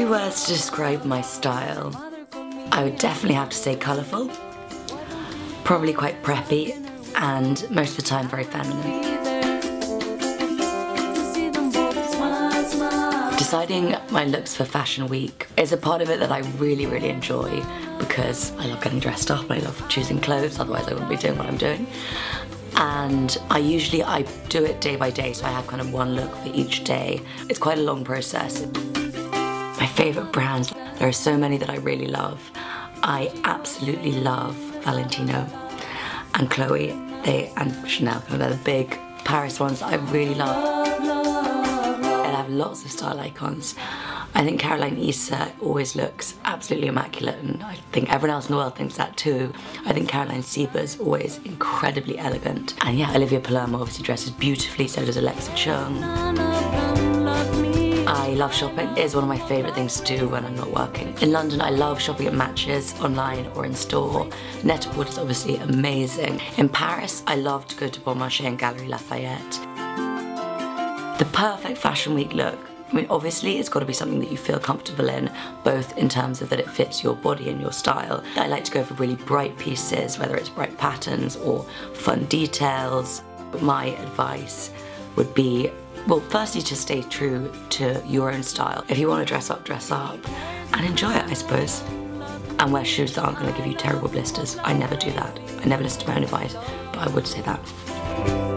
was to describe my style, I would definitely have to say colourful, probably quite preppy, and most of the time very feminine. Deciding my looks for Fashion Week is a part of it that I really, really enjoy because I love getting dressed up and I love choosing clothes, otherwise I wouldn't be doing what I'm doing. And I usually, I do it day by day, so I have kind of one look for each day. It's quite a long process. My favourite brands, there are so many that I really love. I absolutely love Valentino and Chloe, they and Chanel, they're the big Paris ones that I really love And I have lots of style icons. I think Caroline Issa always looks absolutely immaculate and I think everyone else in the world thinks that too. I think Caroline Sieber's always incredibly elegant. And yeah, Olivia Palermo obviously dresses beautifully, so does Alexa Chung. Love shopping. It is one of my favourite things to do when I'm not working. In London, I love shopping at Matches, online or in store. Net-a-Porter is obviously amazing. In Paris, I love to go to Bon Marché and Galeries Lafayette. The perfect fashion week look. I mean, obviously, it's got to be something that you feel comfortable in, both in terms of that it fits your body and your style. I like to go for really bright pieces, whether it's bright patterns or fun details. But My advice would be, well, firstly, to stay true to your own style. If you want to dress up, dress up and enjoy it, I suppose. And wear shoes that aren't going to give you terrible blisters. I never do that. I never listen to my own advice, but I would say that.